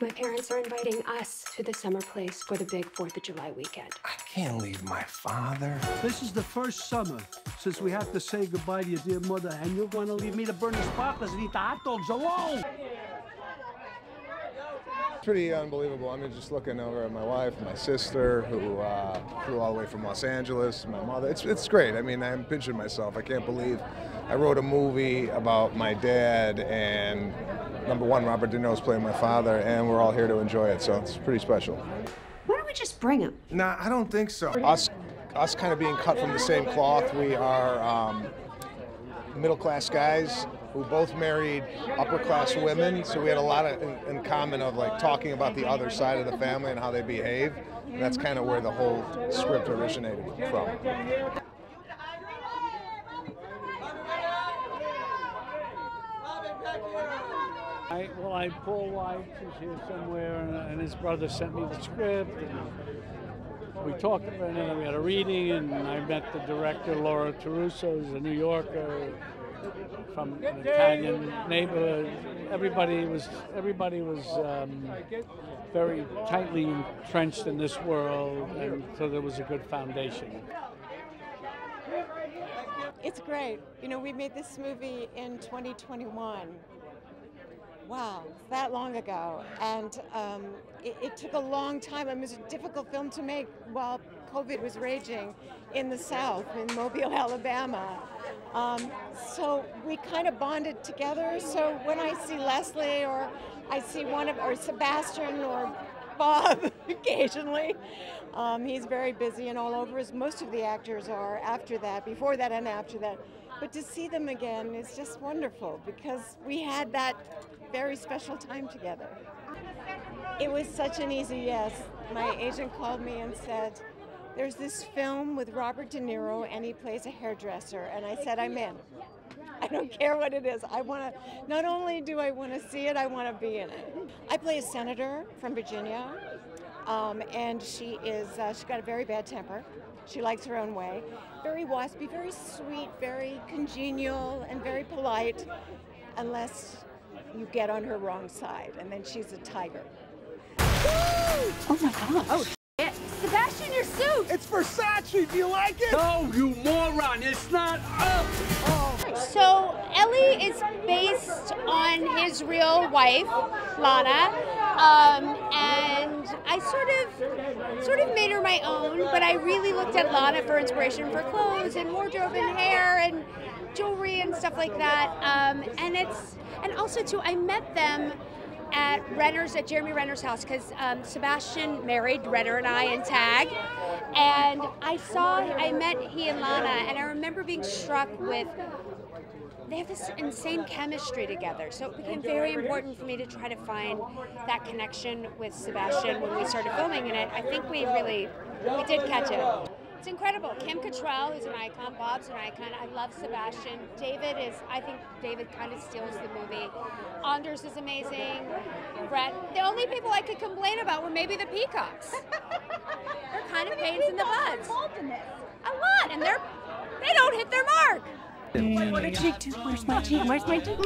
My parents are inviting us to the summer place for the big 4th of July weekend. I can't leave my father. This is the first summer since we have to say goodbye to your dear mother, and you're going to leave me to burn the sparklers and eat the hot dogs alone. Pretty unbelievable. I mean, just looking over at my wife, my sister, who uh, flew all the way from Los Angeles, my mother. It's, it's great. I mean, I'm pinching myself. I can't believe I wrote a movie about my dad, and number one, Robert De Niro's playing my father, and we're all here to enjoy it. So it's pretty special. Why don't we just bring him? Nah, I don't think so. Us, us kind of being cut from the same cloth. We are um, middle class guys who both married upper class women, so we had a lot of in, in, common of like talking about the other side of the family and how they behave. And that's kind of where the whole script originated from. I, well, I Paul White is here somewhere, and, and, his brother sent me the script. And we talked, about it, and then we had a reading, and I met the director, Laura Terruso, who's a New Yorker from an Italian neighborhood. Everybody was everybody was um, very tightly entrenched in this world, and so there was a good foundation. It's great. You know, we made this movie in 2021. Wow, that long ago. And um, it, it, took a long time. It was a difficult film to make while COVID was raging in the South, in Mobile, Alabama. Um, so we kind of bonded together. So when I see Leslie or I see one of, or Sebastian or Bob occasionally, um, he's very busy and all over, as most of the actors are after that, before that and after that. But to see them again is just wonderful because we had that very special time together. It was such an easy yes. My agent called me and said, there's this film with Robert De Niro and he plays a hairdresser. And I said, I'm in. I don't care what it is. I want to, not only do I want to see it, I want to be in it. I play a senator from Virginia. Um, and she is, uh, she's got a very bad temper. She likes her own way. Very waspy, very sweet, very congenial, and very polite, unless you get on her wrong side, and then she's a tiger. Oh my gosh. Oh, shit. Sebastian, your suit! It's Versace! Do you like it? No, you moron! It's not up! So, Ellie is based on his real wife, Lana. Um, and I sort of sort of made her my own, but I really looked at Lana for inspiration for clothes and wardrobe and hair and jewelry and stuff like that. Um, and it's and also too, I met them at Renner's at Jeremy Renner's house because um, Sebastian married Renner and I in Tag, and I saw I met he and Lana, and I remember being struck with they have this insane chemistry together. So it became very important for me to try to find that connection with Sebastian when we started filming, and it, I think we really we did catch it. It's incredible. Kim Cattrall is an icon. Bob's an icon. I love Sebastian. David is. I think David kind of steals the movie. Anders is amazing. Brett. The only people I could complain about were maybe the peacocks. they're kind of pains in the butts. A lot, and they're they don't hit their mark. Where's my cheek? Where's my cheek?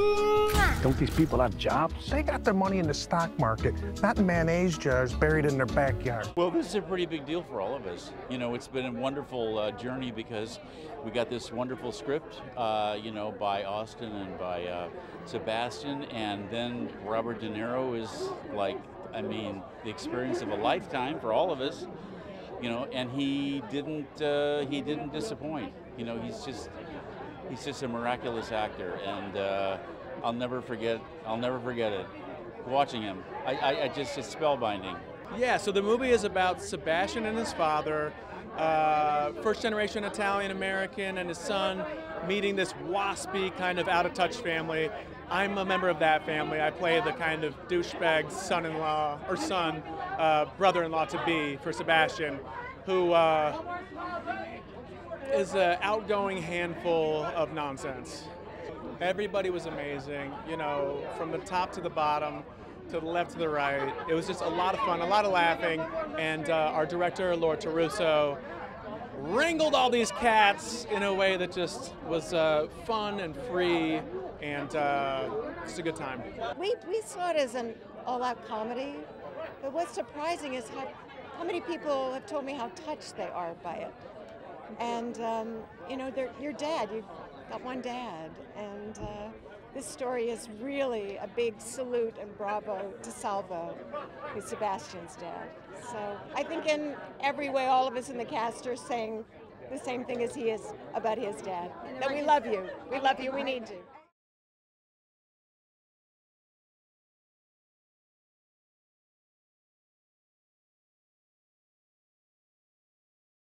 Don't these people have jobs? They got their money in the stock market, not in mayonnaise jars buried in their backyard. Well, this is a pretty big deal for all of us. You know, it's been a wonderful uh, journey because we got this wonderful script, uh, you know, by Austen and by uh, Sebastian, and then Robert De Niro is like, I mean, the experience of a lifetime for all of us. You know, and he didn't uh, he didn't disappoint. You know, he's just he's just a miraculous actor, and uh, I'll never forget. I'll never forget it. Watching him, I, I, I just it's spellbinding. Yeah. So the movie is about Sebastian and his father, uh, first generation Italian American, and his son meeting this waspy kind of out of touch family. I'm a member of that family. I play the kind of douchebag son-in-law or son, uh, brother-in-law to be for Sebastian, who uh, is an outgoing handful of nonsense. Everybody was amazing, you know, from the top to the bottom, to the left to the right. It was just a lot of fun, a lot of laughing, and uh, our director, Laura Terruso, wrangled all these cats in a way that just was uh, fun and free and uh, just a good time. We, we saw it as an all-out comedy. But what's surprising is how, how many people have told me how touched they are by it. And um, you know, they're, your dad, you've got one dad, and uh, this story is really a big salute and bravo to Salvo, who's Sebastian's dad. So I think in every way, all of us in the cast are saying the same thing as he is about his dad. That we love you. We love you. We need you.